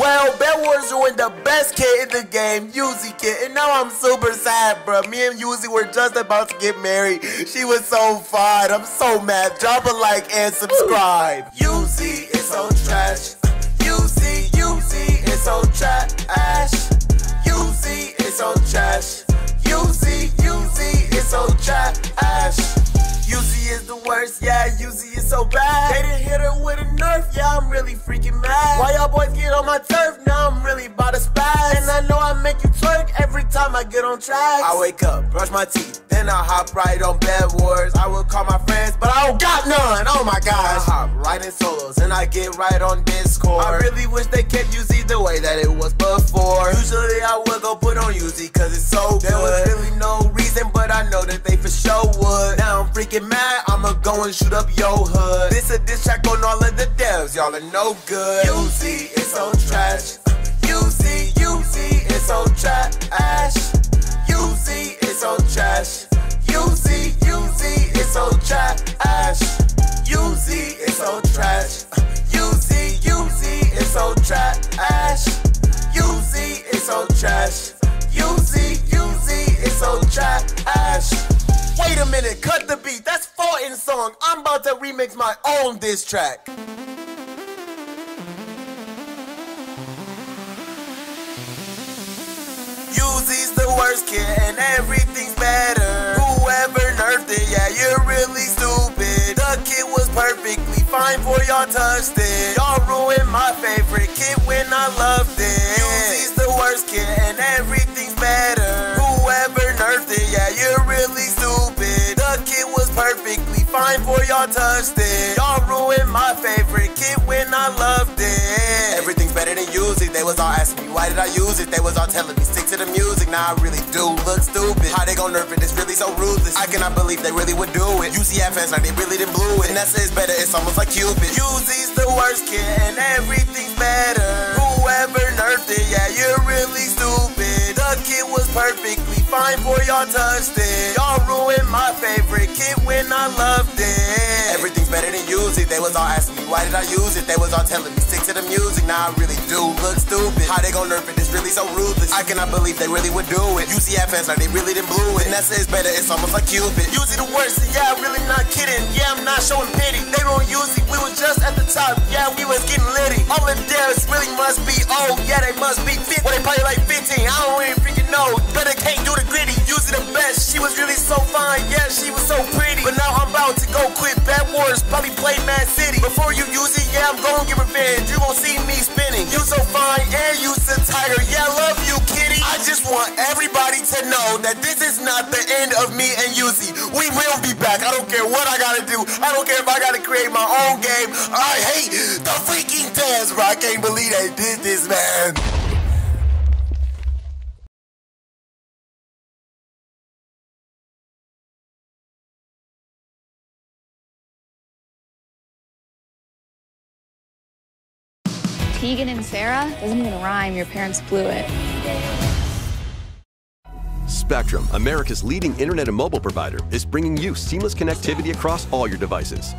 Well, Bed Wars ruined the best kid in the game, Yuzi kid, and now I'm super sad, bro. Me and Yuzi were just about to get married. She was so fine. I'm so mad. Drop a like and subscribe. Yuzi is so trash. Yuzi, Yuzi is so trash. Yuzi is so trash. Yuzi, Yuzi is so trash. Yuzi is the worst, yeah, Yuzi is so bad. They didn't hit her with a yeah, I'm really freaking mad. Why y'all boys get on my turf? Now I'm really about to spaz. And I know I make you twerk every time I get on track. I wake up, brush my teeth, then I hop right on bed wars. I will call my friends, but I don't got none. Oh my gosh. I hop right in solos, and I get right on Discord. I really wish they kept Yuzi the way that it was before. And shoot up your hood. This a diss track on all of the devs, y'all are no good. Yuzi is so trash. Yuzi, Yuzi is so trash. Yuzi is so trash. Yuzi, Yuzi is so trash. Yuzi is so trash. Yuzi, Yuzi is so trash. Yuzi is so trash. Yuzi, Yuzi is so trash. Wait a minute, cut the beat. That's Foltyn's song. I'm about to remix my own diss track. Yuzi's the worst kid and everything's better. Whoever nerfed it, yeah, you're really stupid. The kid was perfectly fine for y'all touched it. Y'all ruined my favorite kid when I loved it. Yuzi's the worst kid and everything's better. Fine for y'all it. Y'all ruined my favorite kid when I loved it. Everything's better than Yuzi. They was all asking me why did I use it. They was all telling me stick to the music. Now I really do look stupid. How they gon' nerf it? It's really so ruthless. I cannot believe they really would do it. UCF fans like they really didn't blew it. And that says better. It's almost like Cupid. Yuzi's the worst kid and everything's better. Whoever nerfed it, yeah, you're really stupid. The kid was perfectly fine for y'all touched it. Y'all ruined my favorite kid when I loved it. Everything's better than Yuzi. They was all asking me why did I use it. They was all telling me stick to the music. Now I really do look stupid. How they gon' nerf it? It's really so ruthless. I cannot believe they really would do it. UCF fans like they really didn't blew it. That says better. It's almost like Cupid. Yuzi the worst. and Yeah, I'm really not kidding. Yeah, I'm not showing pity. They don't use it. We was just at the top. Yeah, we was getting litty. All of theirs really must be old. Yeah, they must be fit. Well, they probably like 15. I don't want everybody to know that this is not the end of me and Yuzi. We will be back. I don't care what I gotta do. I don't care if I gotta create my own game. I hate the freaking dance, bro. I can't believe they did this, man. Tegan and Sarah doesn't even rhyme. Your parents blew it. Spectrum, America's leading internet and mobile provider, is bringing you seamless connectivity across all your devices.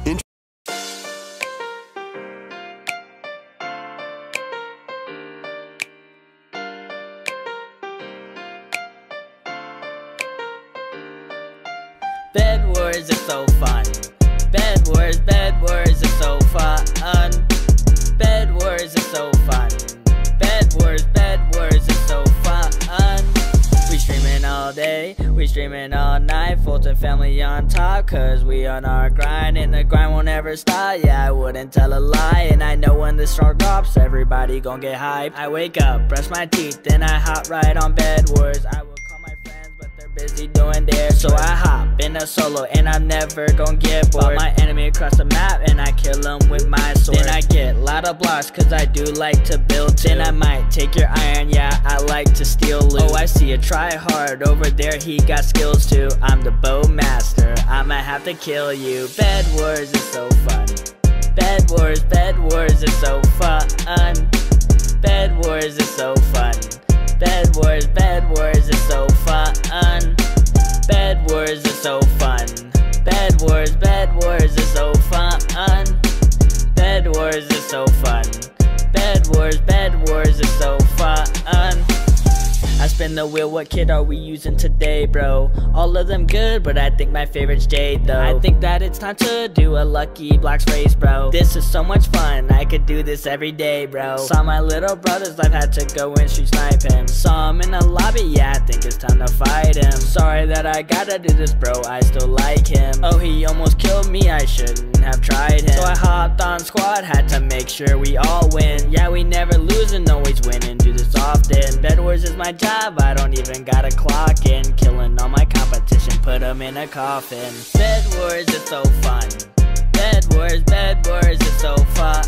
Bed Wars is so fun. Bed Wars, Bed Wars is so fun. Streaming all night. Foltyn family on top, cause we on our grind. And the grind won't ever stop. Yeah, I wouldn't tell a lie. And I know when the star drops, everybody gon' get hyped. I wake up, brush my teeth, then I hop right on Bed Wars. I will call my friends, but they're busy doing theirs. So I hop a solo, and I'm never gon' get bored. My enemy across the map, and I kill them with my sword. Then I get a lot of blocks, cause I do like to build too. Then I might take your iron, yeah, I like to steal loot. Oh, I see a try hard over there, he got skills too. I'm the bow master, I'ma have to kill you. Bed Wars is so fun. Bed Wars, Bed Wars is so fun. so fun. Bed Wars, Bed Wars is so spin the wheel, what kit are we using today, bro? All of them good, but I think my favorite's Jade, though. I think that it's time to do a Lucky Blocks race, bro. This is so much fun, I could do this every day, bro. Saw my little brothers, I've had to go and street snipe him. Saw him in the lobby, yeah, I think it's time to fight him. Sorry that I gotta do this, bro, I still like him. Oh, he almost killed me, I shouldn't have tried him. So I hopped on squad, had to make sure we all win. Yeah, we never lose and always win and do this often. Bed Wars is my job, I don't even got a clock in. Killing all my competition, put them in a coffin. Bed Wars is so fun. Bed Wars, Bed Wars is so fun.